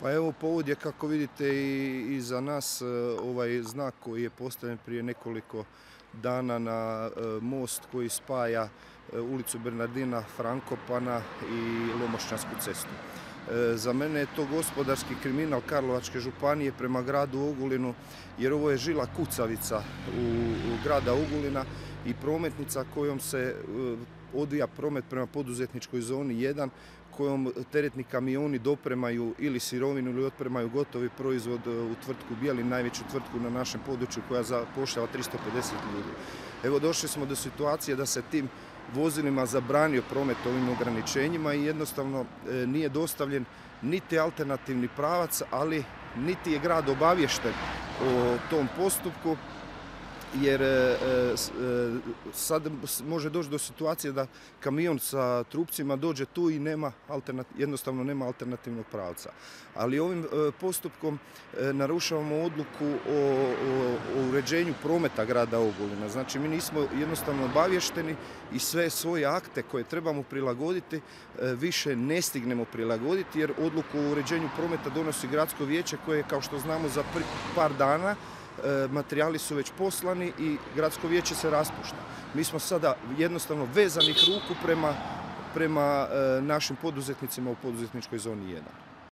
Pa evo povod je kako vidite i, i za nas e, ovaj znak koji je postavljen prije nekoliko dana na e, most koji spaja e, ulicu Bernardina Frankopana i Lomošnjansku cestu. Za mene je to gospodarski kriminal Karlovačke županije prema gradu Ogulinu jer ovo je žila kucavica u, u grada Ogulina i prometnica kojom se odvija promet prema poduzetničkoj zoni 1 kojom teretni kamioni dopremaju ili sirovinu ili otpremaju gotovi proizvod e, u tvrtku Bijeli, najveću tvrtku na našem području koja zapošljava 350 ljudi. Evo došli smo do situacije da se tim vozilima zabranio promet ovim ograničenjima i jednostavno e, nije dostavljen niti alternativni pravac, ali niti je grad obavješten o tom postupku jer e, e, e, sad može doći do situacije da kamion sa trupcima dođe tu i nema jednostavno nema alternativnog pravca. Ali ovim postupkom narušavamo odluku o, uređenju prometa grada Ogulina. Znači mi nismo jednostavno obavješteni i sve svoje akte koje trebamo prilagoditi više ne stignemo prilagoditi jer odluku o uređenju prometa donosi gradsko vijeće koje kao što znamo za par dana materijali su već poslani i gradsko vijeće se raspušta. Mi smo sada jednostavno vezanih ruku prema, prema e, našim poduzetnicima u poduzetničkoj zoni 1.